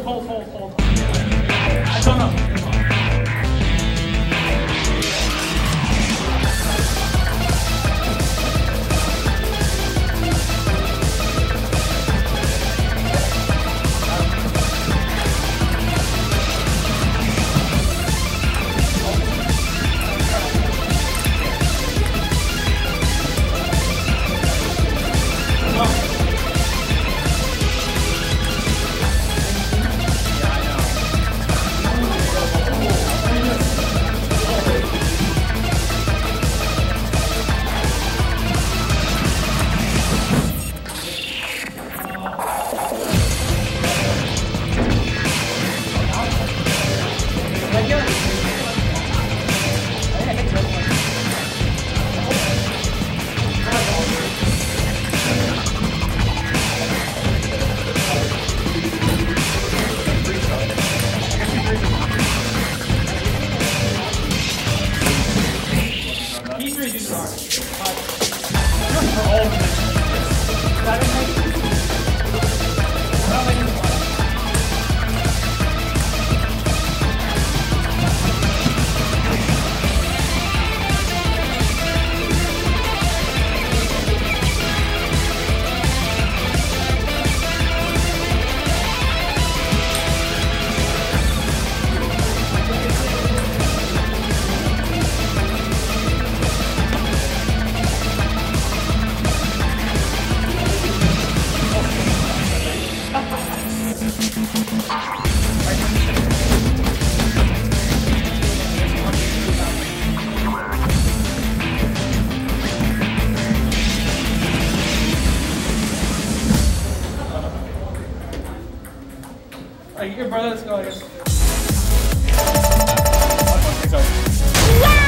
hold, hold, hold, hold. I don't know. sorry. Bye. Alright, your brother, let's go, I guess. Sorry.